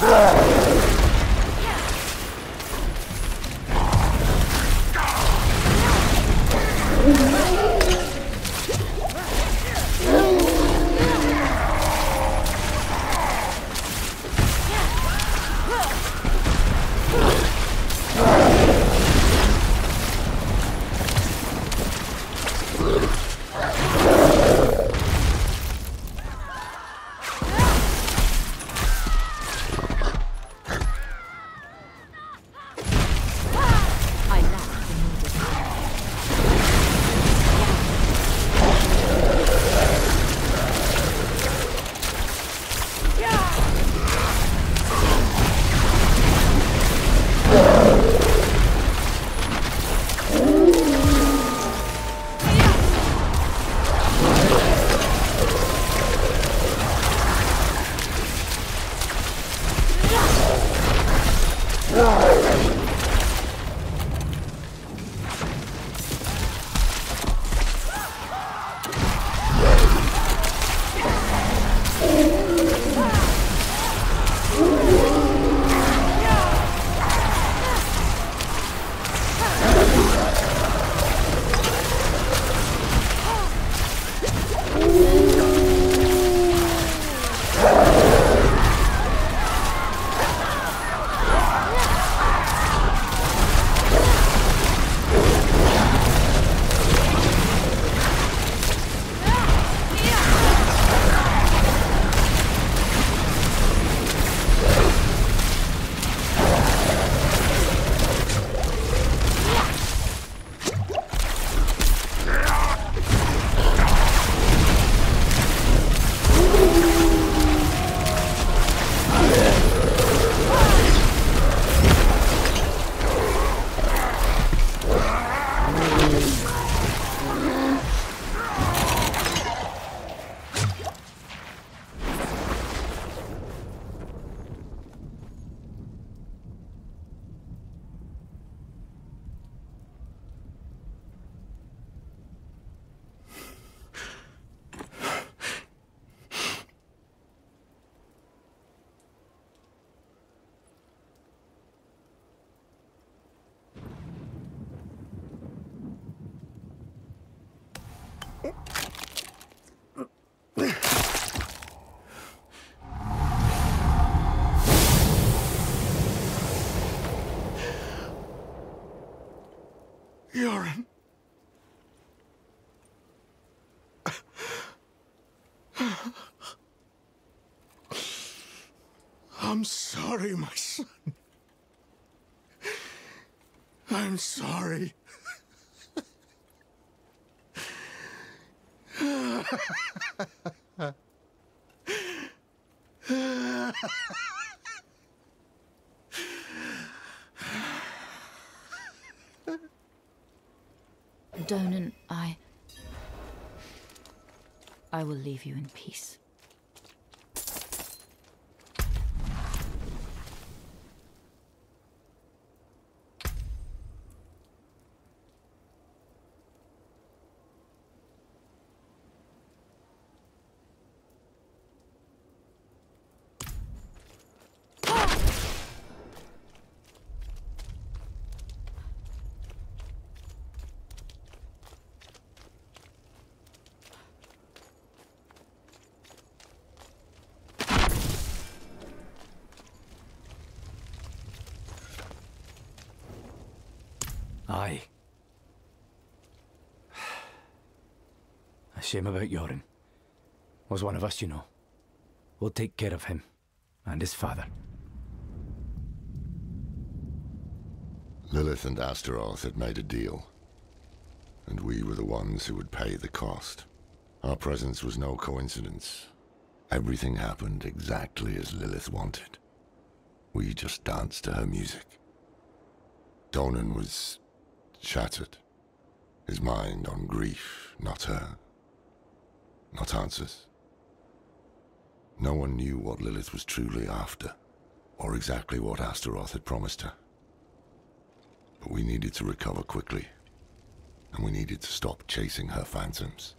Ah! No! Yorin. I'm sorry, my son. I'm sorry. Donan, I. I will leave you in peace. Aye. A shame about Yorin. Was one of us, you know. We'll take care of him. And his father. Lilith and Astaroth had made a deal. And we were the ones who would pay the cost. Our presence was no coincidence. Everything happened exactly as Lilith wanted. We just danced to her music. Donan was shattered. His mind on grief, not her. Not answers. No one knew what Lilith was truly after, or exactly what Astaroth had promised her. But we needed to recover quickly, and we needed to stop chasing her phantoms.